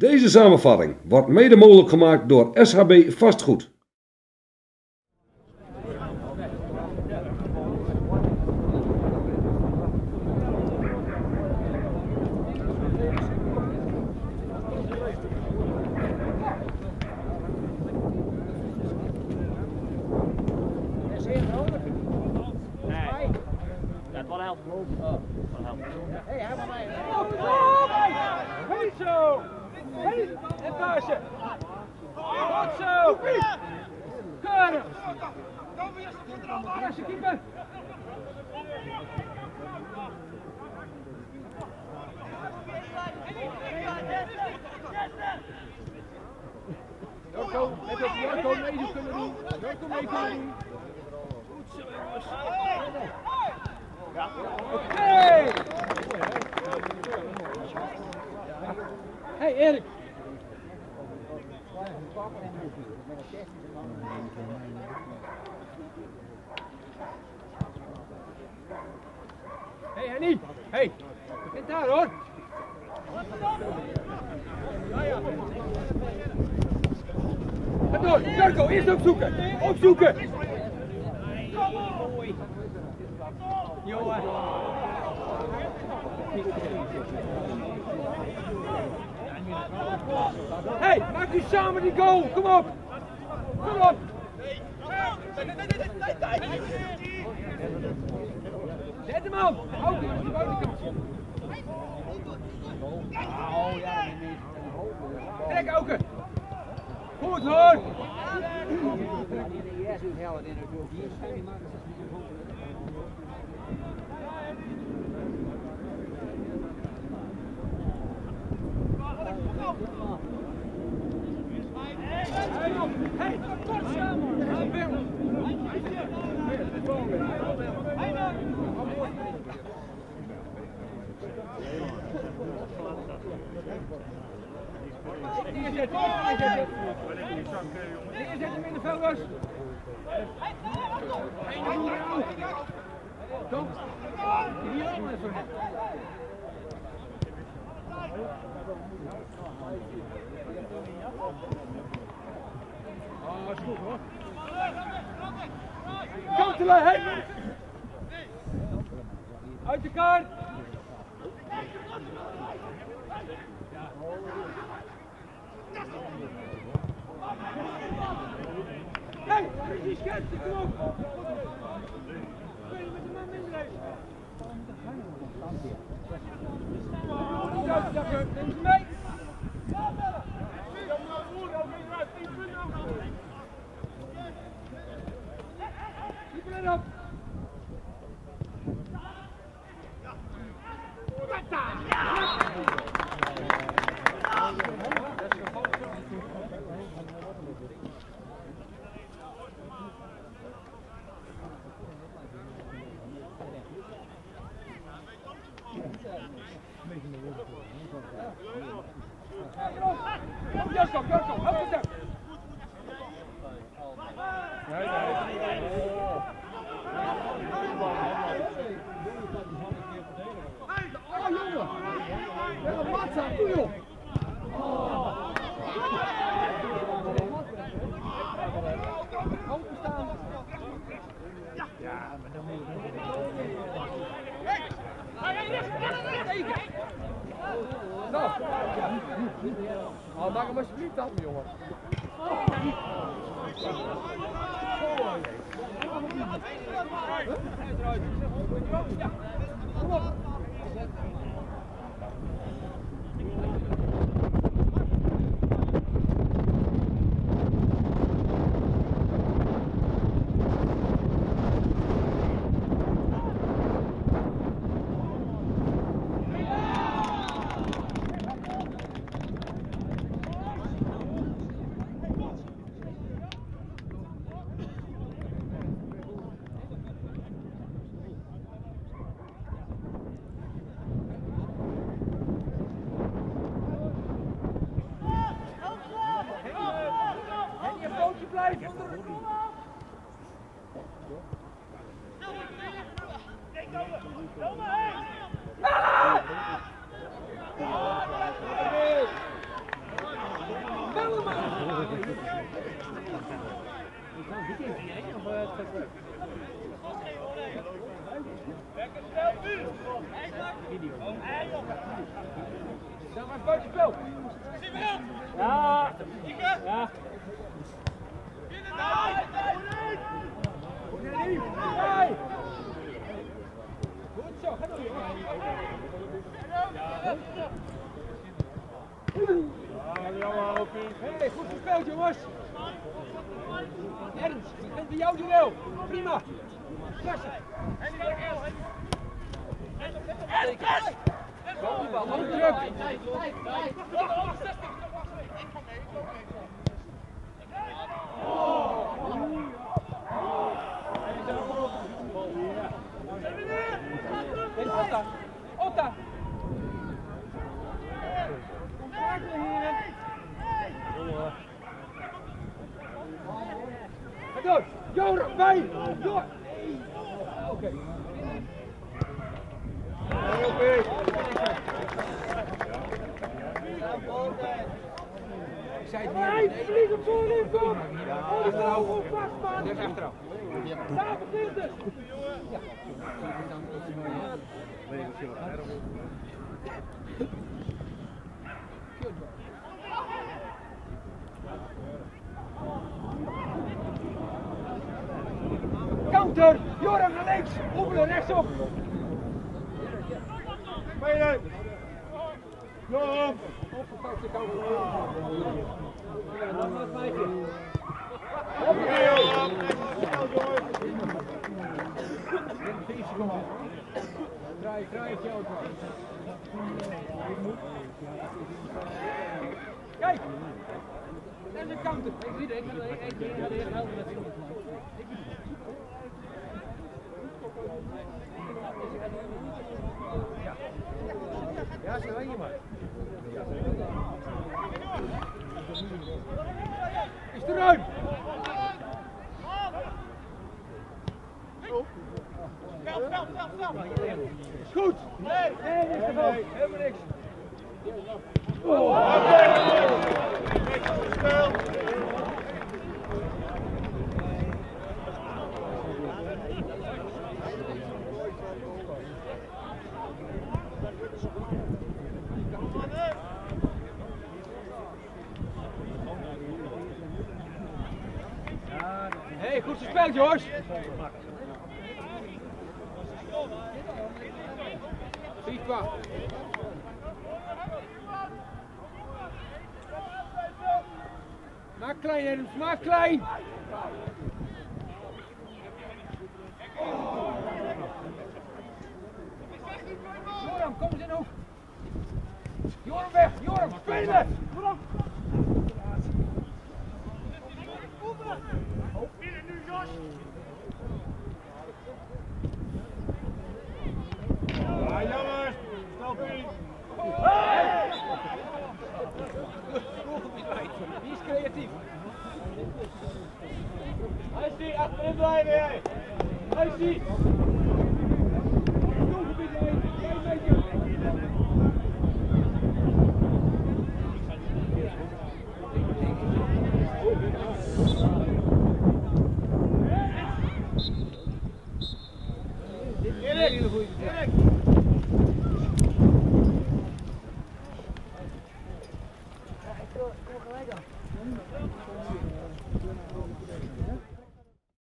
Deze samenvatting wordt mede mogelijk gemaakt door SHB Vastgoed. Wel helpt. Hey zo! Hey, paasje! Goed zo! Keurig! Keeper! Joko meedoen kunnen doen. Joko mee doen. Goed zo! Hey Erik! Hey Henny! Hey! Begint daar hoor! Ga door! Jarko, eerst opzoeken! Opzoeken! Jongen! Hey, maak nu samen die goal! Kom op! Kom op! Zet hem aan! Hou die aan de buitenkant. Goed hoor! Neerzet, neerzet. Neerzet hem in de velders. Kom. Hier. Ah, is hoor. Kantelen! Uit de kaart! Nee, Keep it up! Kom, Jacob, Nou, oh, maak hem alsjeblieft af, jongen. Ja. Hey! Goed ga goed gespeeld jongens. Ernst, ik ben bij jou duel. Prima. Klasse. Die bal, hou druk. Hey, Otta. Otta. Kom schakelen heren. Ga door. Joram, bij. Door. Oké. Ik zei het niet. Nee, vlieg op voorin, kom. Oh, die vrouw gewoon vast, man. Zeg achteraf. Daar begint het. Counter! Joram naar links! Oepelen rechtsop! Spelen! Joram! Opgepakt de. Ja, dat was! Draai, draai het jou Kijk! Dat is een counter. Ik zie het, ik ga de helft met Ja, Is goed. Nee, nee, niks. Helemaal niks. Hey, goed gespeeld, jongens. Maak klein, Ernst, maak klein. Joram, kom eens in Joram, spelen. Ja, jongens, stop in. Die is creatief. Hij die, achterin blijven, jij. Hij die.